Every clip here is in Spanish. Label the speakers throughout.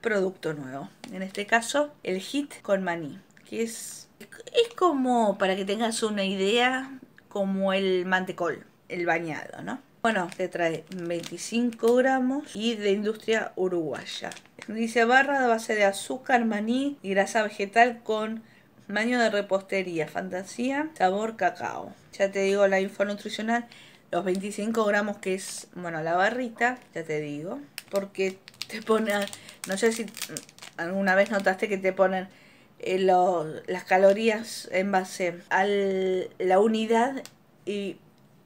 Speaker 1: producto nuevo. En este caso, el hit con maní, que es, es como, para que tengas una idea, como el mantecol, el bañado, ¿no? Bueno, te trae 25 gramos y de industria uruguaya. Dice barra de base de azúcar, maní y grasa vegetal con maño de repostería, fantasía, sabor cacao. Ya te digo la info nutricional, los 25 gramos que es, bueno, la barrita, ya te digo, porque te pone, no sé si alguna vez notaste que te ponen eh, las calorías en base a la unidad y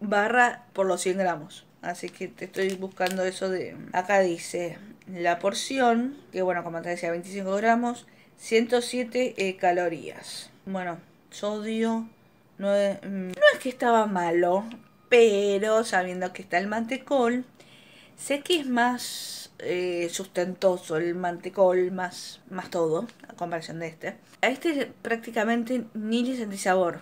Speaker 1: barra por los 100 gramos. Así que te estoy buscando eso de... Acá dice la porción, que bueno, como te decía, 25 gramos, 107 eh, calorías. Bueno, sodio, nueve- mm, no es que estaba malo, pero sabiendo que está el mantecol, sé que es más eh, sustentoso el mantecol, más, más todo, a comparación de este. A este prácticamente ni le sentí sabor.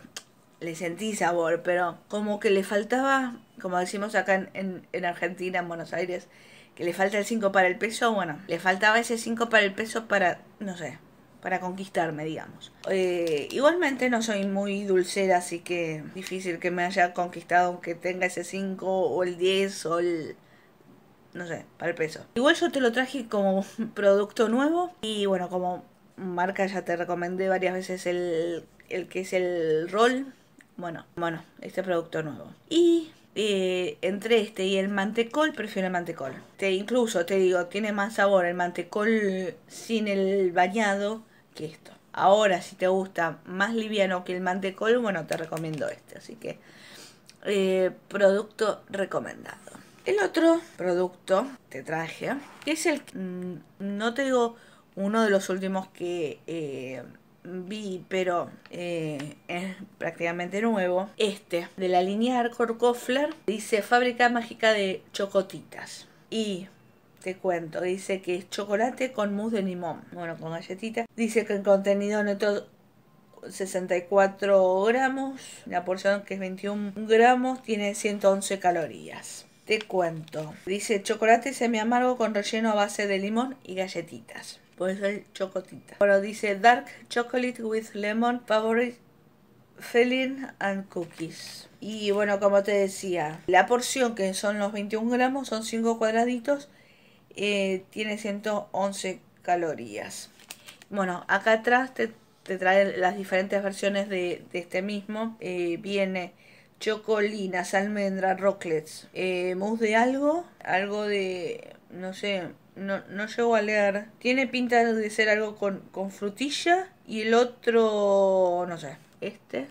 Speaker 1: Le sentí sabor, pero como que le faltaba, como decimos acá en, en, en Argentina, en Buenos Aires, que le falta el 5 para el peso, bueno, le faltaba ese 5 para el peso para, no sé, para conquistarme, digamos. Eh, igualmente no soy muy dulcera, así que difícil que me haya conquistado aunque tenga ese 5 o el 10 o el... No sé, para el peso. Igual yo te lo traje como producto nuevo y bueno, como marca ya te recomendé varias veces el, el que es el roll. Bueno, bueno, este producto nuevo. Y eh, entre este y el mantecol, prefiero el mantecol. Te, incluso te digo, tiene más sabor el mantecol sin el bañado que esto. Ahora, si te gusta más liviano que el mantecol, bueno, te recomiendo este. Así que, eh, producto recomendado. El otro producto te traje, que es el, mm, no te digo uno de los últimos que eh, vi, pero eh, es prácticamente nuevo. Este, de la línea Arcor Kofler, dice fábrica mágica de chocotitas. Y te cuento, dice que es chocolate con mousse de limón, bueno, con galletita. Dice que el contenido neto 64 gramos, la porción que es 21 gramos tiene 111 calorías. Te cuento, dice chocolate semi amargo con relleno a base de limón y galletitas. Puede ser chocotita. Bueno, dice dark chocolate with lemon favorite filling and cookies. Y bueno, como te decía, la porción que son los 21 gramos son 5 cuadraditos eh, tiene 111 calorías. Bueno, acá atrás te, te trae las diferentes versiones de, de este mismo. Eh, viene chocolinas, almendras, rocklets, eh, mousse de algo, algo de, no sé, no, no llego a leer. Tiene pinta de ser algo con, con frutilla y el otro, no sé, este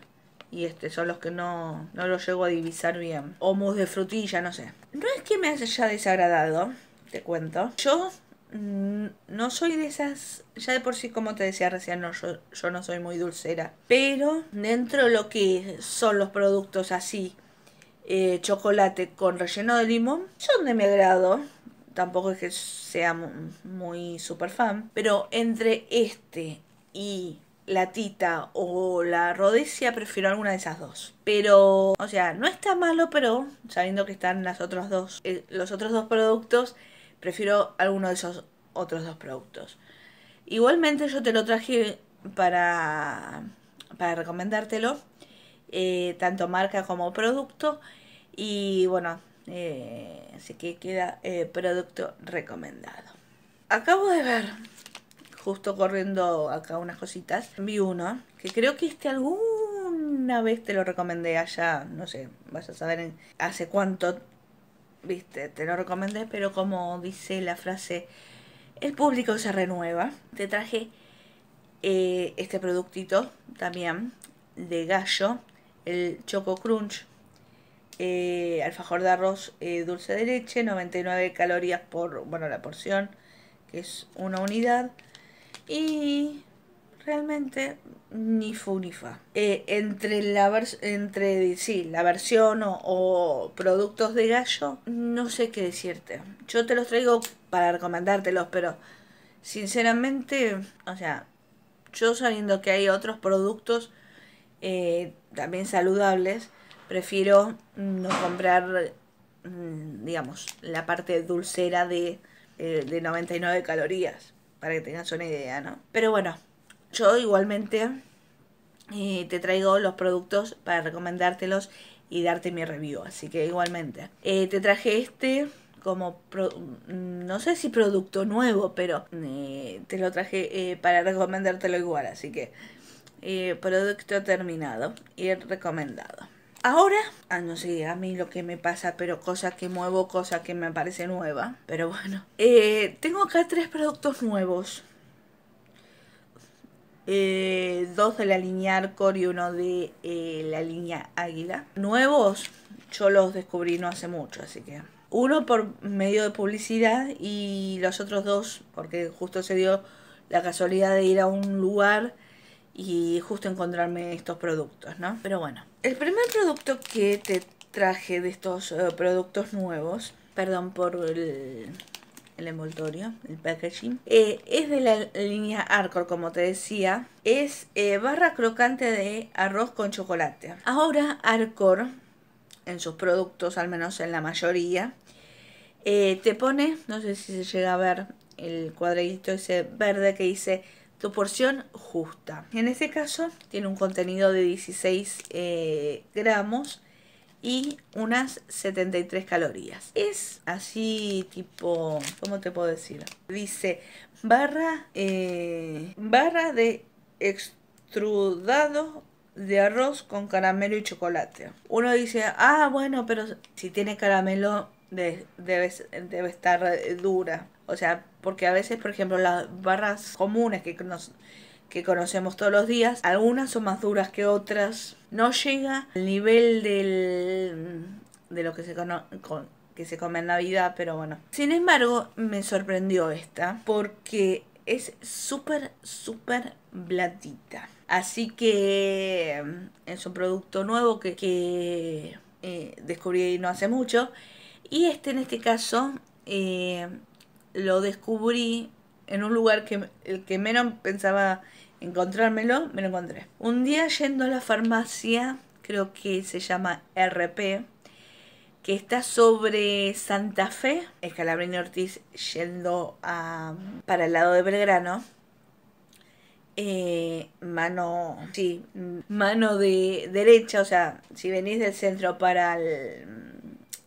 Speaker 1: y este son los que no, no los llego a divisar bien. O mousse de frutilla, no sé. No es que me haya desagradado, te cuento. Yo no soy de esas, ya de por sí como te decía recién, no, yo, no soy muy dulcera. Pero dentro de lo que son los productos así, eh, chocolate con relleno de limón, son de mi agrado. Tampoco es que sea mu- muy super fan. Pero entre este y la tita o la rodesia, prefiero alguna de esas dos. Pero, o sea, no está malo, pero sabiendo que están las otras dos, eh, los otros dos productos, prefiero alguno de esos otros dos productos. Igualmente yo te lo traje para, para recomendártelo, eh, tanto marca como producto. Y bueno, eh, así que queda eh, producto recomendado. Acabo de ver, justo corriendo acá unas cositas, vi uno que creo que este alguna vez te lo recomendé allá, no sé, vas a saber en- hace cuánto, viste, te lo recomendé, pero como dice la frase, el público se renueva. Te traje eh, este productito también de gallo, el Choco Crunch, eh, alfajor de arroz eh, dulce de leche, 99 calorías por, bueno, la porción, que es una unidad. Y realmente ni fu ni fa. Eh, entre la, entre sí, la versión o, o, productos de gallo, no sé qué decirte. Yo te los traigo para recomendártelos, pero sinceramente, o sea, yo sabiendo que hay otros productos eh, también saludables, prefiero no comprar, mm, digamos, la parte dulcera de, eh, de 99 calorías, para que tengas una idea, ¿no? Pero bueno, yo igualmente eh, te traigo los productos para recomendártelos y darte mi review, así que igualmente. Eh, te traje este como, mm, no sé si producto nuevo, pero eh, te lo traje para recomendártelo igual, así que producto terminado y recomendado. Ahora, ah, no sé, a mí lo que me pasa, pero cosas que muevo, cosas que me parece nueva. Pero bueno, tengo acá tres productos nuevos. Eh, dos de la línea Arcor y uno de eh, la línea Águila. Nuevos, yo los descubrí no hace mucho, así que... Uno por medio de publicidad y los otros dos porque justo se dio la casualidad de ir a un lugar y justo encontrarme estos productos, ¿no? Pero bueno, el primer producto que te traje de estos uh, productos nuevos, perdón por el, el envoltorio, el packaging, eh, es de la línea Arcor, como te decía, es eh, barra crocante de arroz con chocolate. Ahora Arcor, en sus productos, al menos en la mayoría, eh, te pone, no sé si se llega a ver el cuadradito ese verde que dice tu porción justa. En este caso tiene un contenido de 16 eh, gramos y unas 73 calorías. Es así tipo, ¿cómo te puedo decir? Dice barra, eh, barra de extrudado de arroz con caramelo y chocolate. Uno dice, ah, bueno, pero si tiene caramelo de, debe, debe estar dura. O sea, porque a veces, por ejemplo, las barras comunes que, nos, que conocemos todos los días, algunas son más duras que otras. No llega al nivel del, de lo que se, que se come en Navidad, pero bueno. Sin embargo, me sorprendió esta porque es súper, súper blandita. Así que es un producto nuevo que, que eh, descubrí no hace mucho. Y este en este caso eh, lo descubrí en un lugar que el que menos pensaba encontrármelo, me lo encontré. Un día yendo a la farmacia, creo que se llama RP, que está sobre Santa Fe, Escalabrini Ortiz yendo a, para el lado de Belgrano. Eh, mano, sí, mano de derecha, o sea, si venís del centro para el,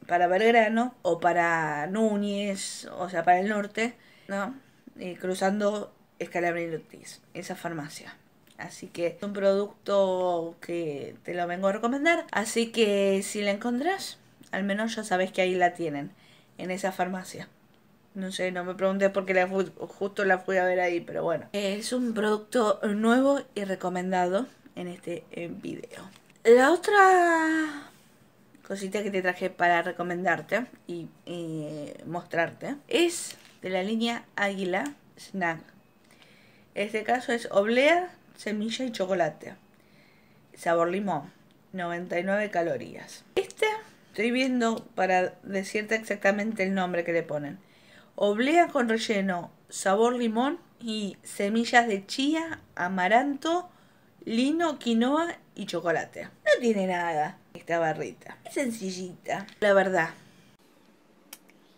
Speaker 1: para Belgrano o para Núñez, o sea, para el norte, ¿no? Eh, cruzando Escalabrini Ortiz, esa farmacia. Así que es un producto que te lo vengo a recomendar. Así que si la encontrás, al menos ya sabes que ahí la tienen, en esa farmacia. No sé, no me pregunté por qué la fui, justo la fui a ver ahí, pero bueno. Es un producto nuevo y recomendado en este eh, video. La otra cosita que te traje para recomendarte y eh, mostrarte es de la línea Águila Snack. Este caso es oblea, semilla y chocolate. Sabor limón, 99 calorías. Este estoy viendo para decirte exactamente el nombre que le ponen. Oblea con relleno, sabor limón y semillas de chía, amaranto, lino, quinoa y chocolate. No tiene nada esta barrita. Es sencillita, la verdad.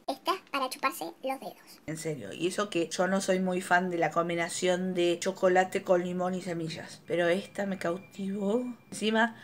Speaker 2: Está para chuparse los dedos.
Speaker 1: En serio, y eso que yo no soy muy fan de la combinación de chocolate con limón y semillas, pero esta me cautivó. Encima